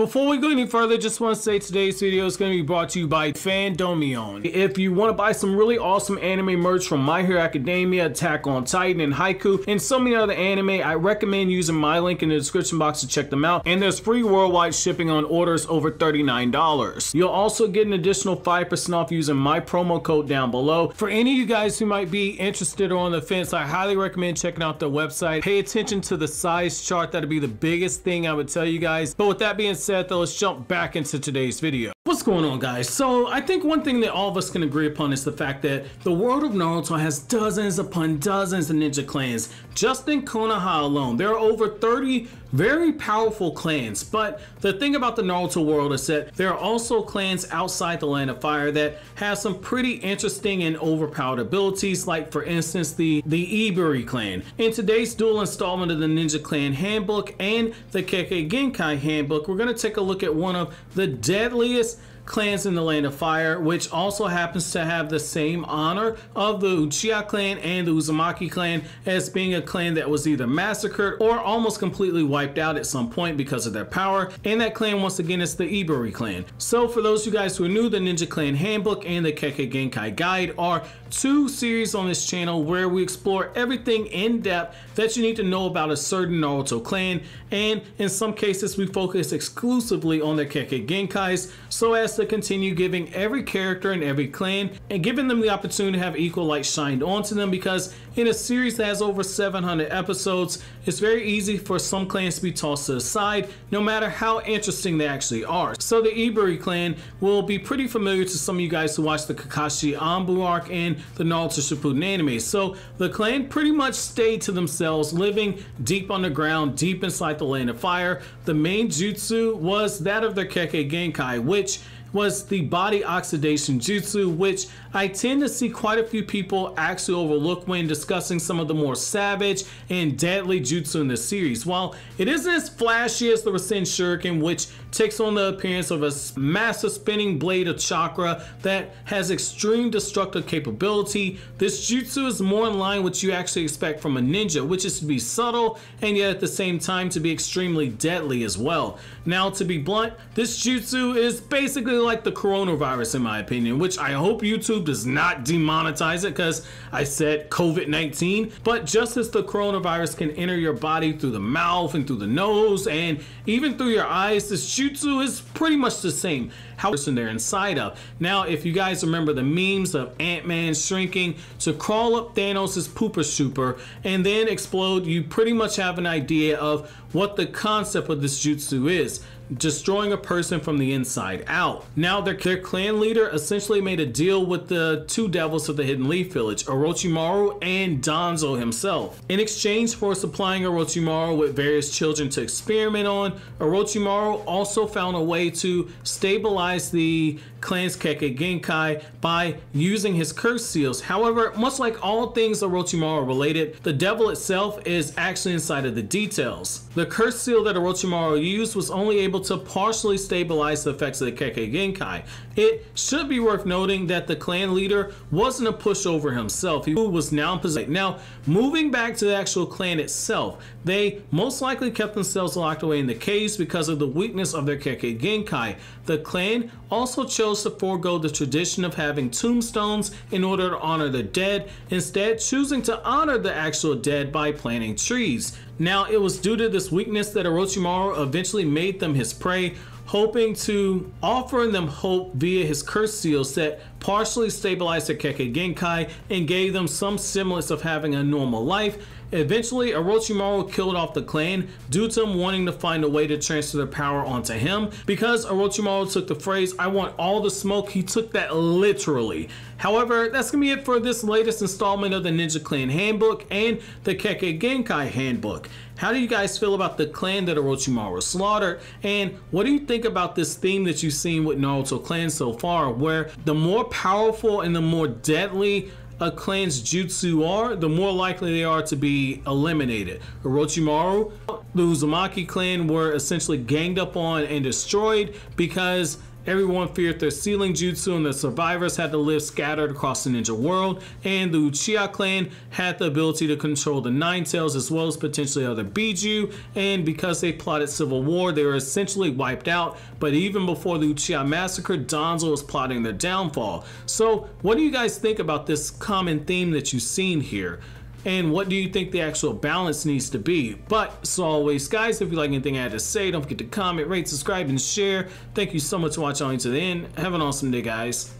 Before we go any further, just want to say today's video is going to be brought to you by Fandomion. If you want to buy some really awesome anime merch from My Hero Academia, Attack on Titan, and Haikyuu, and so many other anime, I recommend using my link in the description box to check them out. And there's free worldwide shipping on orders over $39. You'll also get an additional 5% off using my promo code down below. For any of you guys who might be interested or on the fence, I highly recommend checking out their website. Pay attention to the size chart. That'll be the biggest thing I would tell you guys. But with that being said, said though, let's jump back into today's video. What's going on guys? So I think one thing that all of us can agree upon is the fact that the world of Naruto has dozens upon dozens of ninja clans. Just in Konoha alone, there are over 30 very powerful clans. But the thing about the Naruto world is that there are also clans outside the Land of Fire that have some pretty interesting and overpowered abilities, like for instance the, the Iburi clan. In today's dual installment of the Ninja Clan Handbook and the Kekkei Genkai Handbook, we're going to take a look at one of the deadliest clans in the Land of Fire, which also happens to have the same honor of the Uchiha clan and the Uzumaki clan as being a clan that was either massacred or almost completely wiped out at some point because of their power. And that clan, once again, is the Iburi clan. So for those of you guys who are new, the Ninja Clan Handbook and the Kekkei Genkai Guide are two series on this channel where we explore everything in depth that you need to know about a certain Naruto clan and in some cases we focus exclusively on the Kekkei Genkais so as to continue giving every character and every clan and giving them the opportunity to have equal light shined onto them because in a series that has over 700 episodes it's very easy for some clans to be tossed to the side no matter how interesting they actually are. So the Iburi clan will be pretty familiar to some of you guys who watch the Kakashi Anbu arc and the Naruto Shippuden anime. So the clan pretty much stayed to themselves, living deep underground, deep inside the Land of Fire. The main jutsu was that of their Kekkei Genkai, which was the body oxidation jutsu, which I tend to see quite a few people actually overlook when discussing some of the more savage and deadly jutsu in the series. While it isn't as flashy as the Rasen Shuriken, which takes on the appearance of a massive spinning blade of chakra that has extreme destructive capability, this jutsu is more in line with what you actually expect from a ninja, which is to be subtle and yet at the same time to be extremely deadly as well. Now, to be blunt, this jutsu is basically like the coronavirus in my opinion, which I hope YouTube does not demonetize it because I said COVID-19. But just as the coronavirus can enter your body through the mouth and through the nose and even through your eyes, this jutsu is pretty much the same. How person they're inside of. Now, if you guys remember the memes of Ant-Man shrinking to crawl up Thanos' pooper super and then explode, you pretty much have an idea of what the concept of this jutsu is destroying a person from the inside out. Now their, their clan leader essentially made a deal with the two devils of the Hidden Leaf Village, Orochimaru and Danzo himself. In exchange for supplying Orochimaru with various children to experiment on, Orochimaru also found a way to stabilize the clan's Kekkei Genkai by using his curse seals. However, much like all things Orochimaru related, the devil itself is actually inside of the details. The curse seal that Orochimaru used was only able able to partially stabilize the effects of the Kekkei Genkai. It should be worth noting that the clan leader wasn't a pushover himself, he was now in possession. Now, moving back to the actual clan itself, they most likely kept themselves locked away in the caves because of the weakness of their Kekkei Genkai. The clan also chose to forego the tradition of having tombstones in order to honor the dead, instead choosing to honor the actual dead by planting trees. Now, it was due to this weakness that Orochimaru eventually made them his prey, hoping to offer them hope via his curse seals that partially stabilized the Kekkei Genkai and gave them some semblance of having a normal life Eventually, Orochimaru killed off the clan due to him wanting to find a way to transfer their power onto him. Because Orochimaru took the phrase, I want all the smoke, he took that literally. However, that's going to be it for this latest installment of the Ninja Clan Handbook and the Kekkei Genkai Handbook. How do you guys feel about the clan that Orochimaru slaughtered? And what do you think about this theme that you've seen with Naruto clan so far, where the more powerful and the more deadly a clan's jutsu are, the more likely they are to be eliminated. Orochimaru, the Uzumaki clan were essentially ganged up on and destroyed because Everyone feared their sealing jutsu and the survivors had to live scattered across the ninja world, and the Uchiha clan had the ability to control the Nine Tails as well as potentially other Biju, and because they plotted civil war, they were essentially wiped out, but even before the Uchiha massacre, Danzo was plotting their downfall. So what do you guys think about this common theme that you've seen here? And what do you think the actual balance needs to be. But as always, guys, if you like anything I had to say, don't forget to comment, rate, subscribe, and share. Thank you so much for watching way to the end. Have an awesome day, guys.